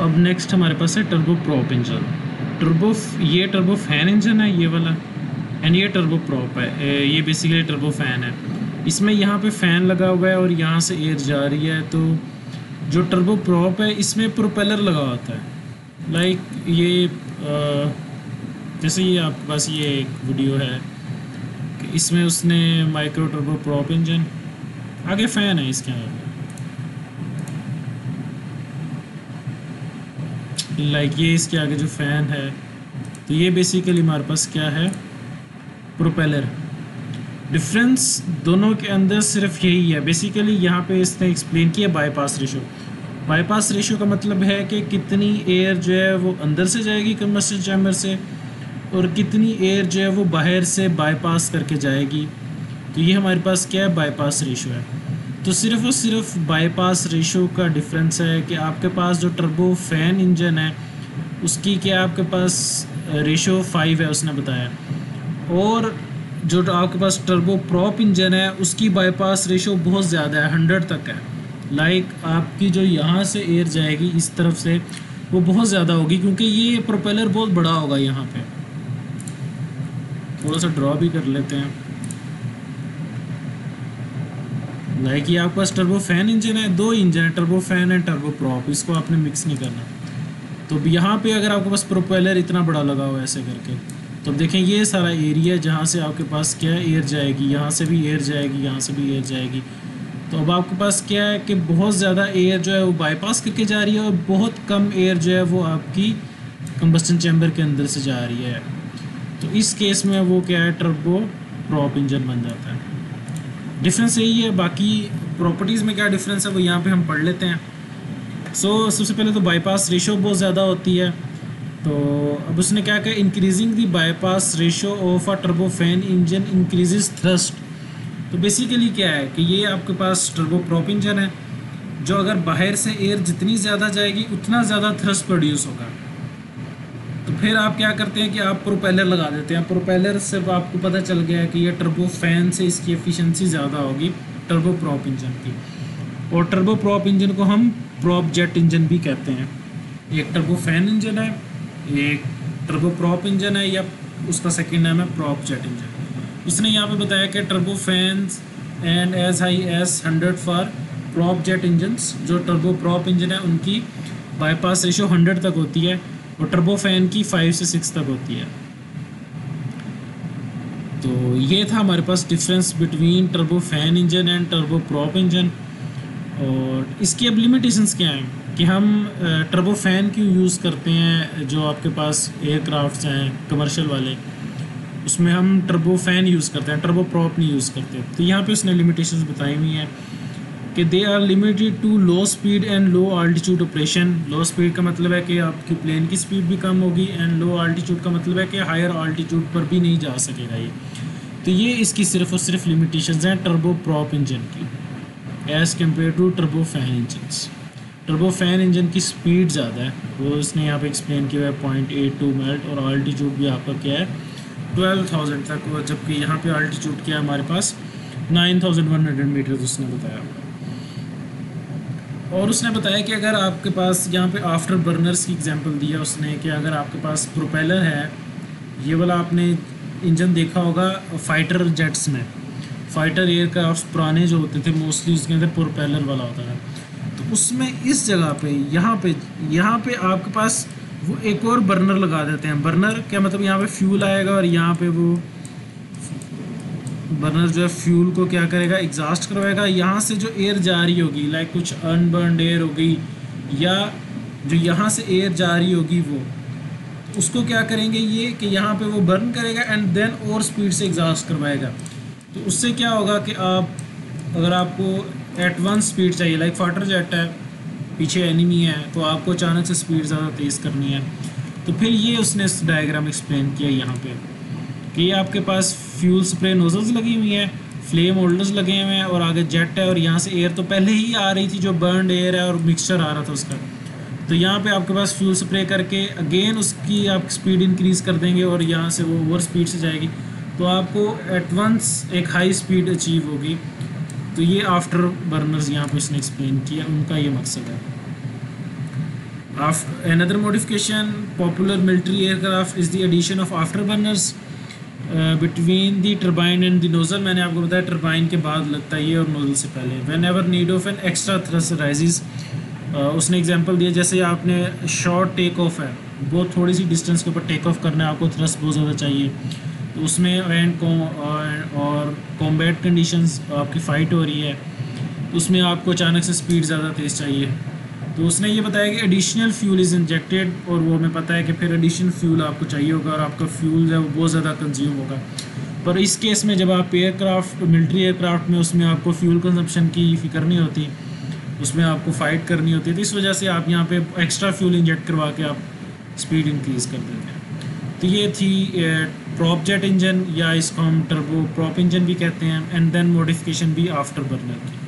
अब नेक्स्ट हमारे पास है टर्बो प्रॉप इंजन टर्बो ये टर्बो फ़ैन इंजन है ये वाला. एंड ये टर्बो प्रॉप है. ये बेसिकली टर्बो फ़ैन है. इसमें यहाँ पे फ़ैन लगा हुआ है और यहाँ से एयर जा रही है तो जो टर्बो प्रॉप है इसमें प्रोपेलर लगा होता है. लाइक ये आ, जैसे ये आपके पास ये एक वीडियो है इसमें उसने माइक्रो टर्बो प्रॉप इंजन आगे फ़ैन है इसके अंदर. लाइक ये इसके आगे जो फ़ैन है तो ये बेसिकली हमारे पास क्या है? प्रोपेलर डिफरेंस दोनों के अंदर सिर्फ़ यही है। बेसिकली यहाँ पे इसने एक्सप्लेन किया बाईपास रेशो बाईपास रेशो का मतलब है कि कितनी एयर जो है वो अंदर से जाएगी कमर्शियल चैम्बर से और कितनी एयर जो है वो बाहर से बाईपास करके जाएगी। तो ये हमारे पास क्या है बाईपास रेशो है? तो सिर्फ़ और सिर्फ़ बाईपास रेशो का डिफरेंस है कि आपके पास जो टर्बो फ़ैन इंजन है उसकी क्या आपके पास रेशो फाइव है उसने बताया। और जो आपके पास टर्बो प्रॉप इंजन है उसकी बाईपास रेशो बहुत ज़्यादा है हंड्रेड तक है। लाइक like, आपकी जो यहाँ से एयर जाएगी इस तरफ़ से वो बहुत ज़्यादा होगी क्योंकि ये प्रोपेलर बहुत बड़ा होगा यहाँ पे। थोड़ा सा ड्रॉ भी कर लेते हैं। लाइक ये आपके पास टर्बो फ़ैन इंजन है, दो इंजन है turbofan and turbo prop इसको आपने मिक्स नहीं करना। तो यहाँ पे अगर आपके पास प्रोपेलर इतना बड़ा लगा हुआ ऐसे करके तो देखें ये सारा एरिया जहाँ से आपके पास क्या है एयर जाएगी, यहाँ से भी एयर जाएगी, यहाँ से भी एयर जाएगी। तो अब आपके पास क्या है कि बहुत ज़्यादा एयर जो है वो बाईपास करके जा रही है और बहुत कम एयर जो है वो आपकी कंबस्टन चैम्बर के अंदर से जा रही है। तो इस केस में वो क्या है टर्बो प्रॉप इंजन बन जाता है। डिफरेंस यही है बाकी प्रॉपर्टीज़ में क्या डिफरेंस है वो यहाँ पे हम पढ़ लेते हैं। सो so, सबसे पहले तो बाईपास रेशो बहुत ज़्यादा होती है। तो अब उसने क्या कहा increasing the bypass ratio of a turbofan engine increases thrust तो बेसिकली क्या है कि ये आपके पास टर्बो प्रॉप इंजन है जो अगर बाहर से एयर जितनी ज़्यादा जाएगी उतना ज़्यादा थ्रस्ट प्रोड्यूस होगा। तो फिर आप क्या करते हैं कि आप प्रोपेलर लगा देते हैं। प्रोपेलर से आपको पता चल गया है कि ये टर्बो फ़ैन से इसकी एफिशिएंसी ज़्यादा होगी टर्बो प्रॉप इंजन की। और टर्बो प्रॉप इंजन को हम प्रॉप जेट इंजन भी कहते हैं। एक टर्बो फ़ैन इंजन है, एक टर्बो प्रॉप इंजन है, या उसका सेकेंड नाम है प्रॉप जेट इंजन उसने यहाँ पे बताया कि turbofans and as high as hundred for prop jet engine जो टर्बो प्रॉप इंजन है, उनकी बाईपास रेशो हंड्रेड तक होती है। और टर्बो फ़ैन की फाइव से सिक्स तक होती है। तो ये था हमारे पास difference between turbofan engine and turboprop engine और इसकी अब लिमिटेशंस क्या हैं? कि हम टर्बो फ़ैन क्यों यूज़ करते हैं जो आपके पास एयरक्राफ्ट्स हैं कमर्शियल वाले? उसमें हम टर्बो फ़ैन यूज़ करते हैं टर्बो प्रॉप नहीं यूज़ करते। तो यहाँ पे उसने लिमिटेशंस बताई हुई हैं। कि they are limited to low speed and low altitude operation low speed का मतलब है कि आपकी प्लेन की स्पीड भी कम होगी एंड लो आल्टीट्यूड का मतलब है कि हायर आल्टीट्यूड पर भी नहीं जा सकेगा ये। तो ये इसकी सिर्फ़ और सिर्फ़ लिमिटेशंस हैं टर्बो प्रॉप इंजन की as compare to turbo fan engine turbo fan engine की स्पीड ज़्यादा है। वो उसने यहाँ पे एक्सप्लेन किया है पॉइंट एट टू मेल्ट और आल्टीट्यूड भी आपका क्या है? ट्वेल्व थाउज़ेंड तक जबकि यहाँ पे आल्टीट्यूड क्या है हमारे पास? Nine thousand one hundred metre उसने बताया। और उसने बताया कि अगर आपके पास यहाँ पे आफ्टर बर्नर्स की एग्जांपल दिया उसने कि अगर आपके पास प्रोपेलर है, ये वाला आपने इंजन देखा होगा फाइटर जेट्स में। फाइटर एयरक्राफ्ट पुराने जो होते थे मोस्टली उसके अंदर प्रोपेलर वाला होता था। तो उसमें इस जगह पे, यहाँ पे यहाँ पे आपके पास वो एक और बर्नर लगा देते हैं। बर्नर क्या मतलब यहाँ पे फ्यूल आएगा और यहाँ पे वो बर्नर जो है फ्यूल को क्या करेगा? एग्जॉस्ट करवाएगा। यहाँ से जो एयर जा रही होगी लाइक कुछ अनबर्नड एयर होगी या जो यहाँ से एयर जा रही होगी वो, उसको क्या करेंगे ये कि यहाँ पे वो बर्न करेगा एंड देन और स्पीड से एग्जॉस्ट करवाएगा। तो उससे क्या होगा कि आप, अगर आपको एट वन स्पीड चाहिए लाइक फाटर जेट है, पीछे एनिमी है तो आपको अचानक से स्पीड ज़्यादा तेज़ करनी है। तो फिर ये उसने डायग्राम एक्सप्लेन किया यहाँ पे। कि ये आपके पास फ्यूल स्प्रे नोजल्स लगी हुई हैं फ्लेम होल्डर्स लगे हुए हैं और आगे जेट है और यहाँ से एयर तो पहले ही आ रही थी जो बर्न एयर है और मिक्सचर आ रहा था उसका। तो यहाँ पे आपके पास फ्यूल स्प्रे करके अगेन उसकी आप स्पीड इंक्रीज़ कर देंगे और यहाँ से वो ओवर स्पीड से जाएगी। तो आपको एट वंस एक हाई स्पीड अचीव होगी। तो ये आफ्टर बर्नर्स यहाँ पे उसने एक्सप्लेन किया, उनका ये मकसद है। Another modification popular popular aircraft is the addition of after afterburners between the turbine and the nozzle मैंने आपको बताया टर्बाइन के बाद लगता है ये और नोज़ल से पहले। Whenever need of an extra thrust arises उसने एग्जांपल दिया, जैसे आपने शॉर्ट टेक ऑफ़ है बहुत थोड़ी सी डिस्टेंस के ऊपर टेक ऑफ़ करना है, आपको थ्रस बहुत ज़्यादा चाहिए। तो उसमें एंड और कॉम्बैट कंडीशंस आपकी फ़ाइट हो रही है, उसमें आपको अचानक से स्पीड ज़्यादा तेज़ चाहिए। तो उसने ये बताया कि एडिशनल फ्यूल इज़ इंजेक्टेड और वो हमें पता है कि फिर एडिशनल फ्यूल आपको चाहिए होगा और आपका फ्यूल है वो बहुत ज़्यादा कंज्यूम होगा। पर इस केस में जब आप एयरक्राफ्ट मिलिट्री एयरक्राफ्ट में उसमें आपको फ्यूल कंजप्शन की फ़िक्र नहीं होती, उसमें आपको फ़ाइट करनी होती है तो इस वजह से आप यहाँ पे एक्स्ट्रा फ्यूल इंजेक्ट करवा के आप स्पीड इंक्रीज़ कर देते हैं। तो ये थी प्रॉप जेट इंजन या इसको हम टर्बो प्रॉप इंजन भी कहते हैं एंड देन मॉडिफिकेशन भी आफ्टर बर्नर की।